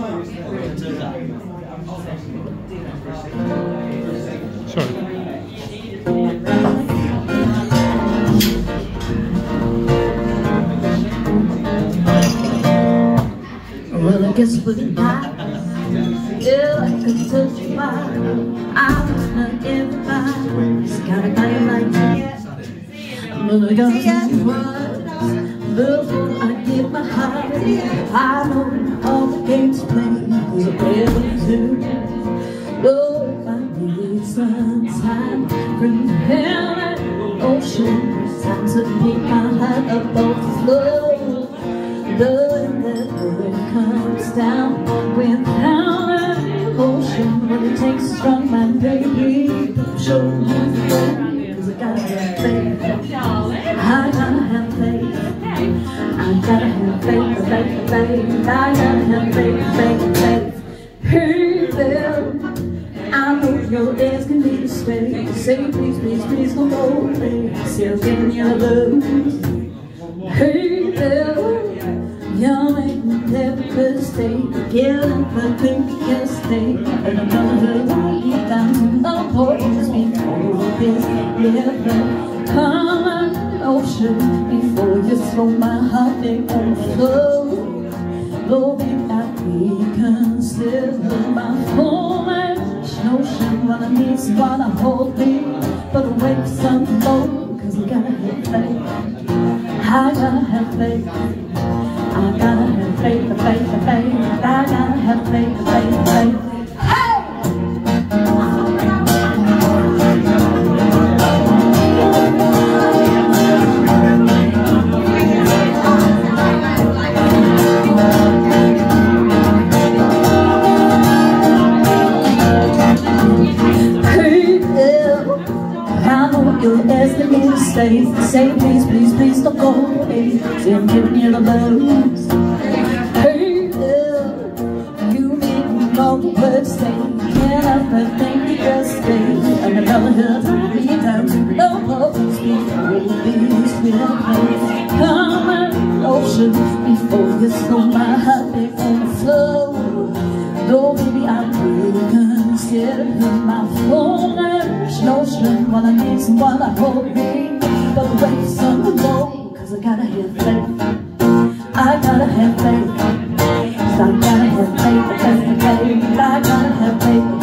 Well, I guess for the night, yeah, I could tell you why. I'm not everybody's got a guy like me. Well, I got to my heart. I know all the games played was a better too. Oh, I need some time from the heaven, ocean, time to pick my heart up off the floor. Love that word comes down without an ocean When it takes a strong mind, baby Show me the cause I gotta have faith I gotta have Hey there I know your asking me to stay Say please, please, please go away Still giving you love Hey there you make me never stay Together but think you stay And I'm gonna hold you down the points Before this river Come an ocean Before you throw my heart back on the floor Lord, I reconsider my foolish notion When I need someone to hold me But away from something more Cause I gotta have faith I gotta have faith You're asking me to stay Say please, please, please don't go away. I'm giving you the blues. Hey, yeah. You make me call the words say Can't help but think you just stay. And never heard from me down. To no hope Speak will be sweet Come on, ocean Before you slow my heart back on the floor Though baby I'm really scared of my foolish all I need, someone I hold me. But the waves are low, cause I gotta have faith I gotta have faith Cause I gotta have faith, that's the game I gotta have faith